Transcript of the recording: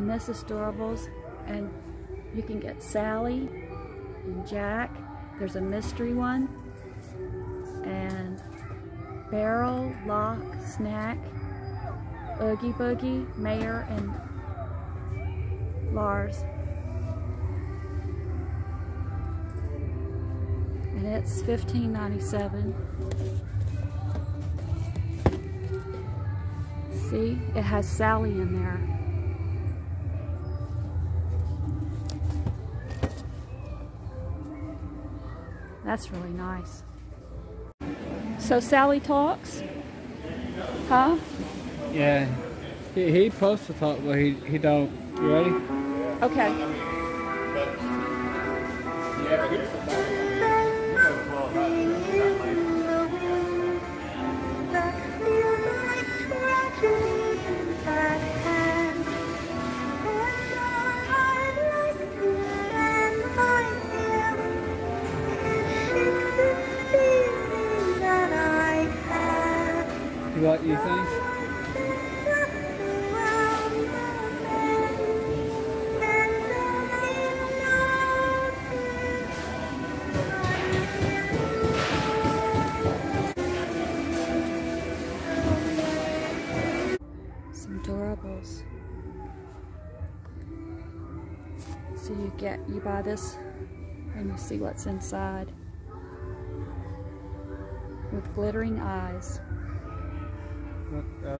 And this is Doorables. And you can get Sally and Jack. There's a mystery one. And Barrel, Lock, Snack, Oogie Boogie, Mayor, and Lars. And it's $15.97. See, it has Sally in there. That's really nice. So Sally talks? Huh? Yeah. He, he supposed to talk, but he, he don't. You ready? Okay. You think? Some Doorables. So you get, you buy this and you see what's inside. With glittering eyes. Uh,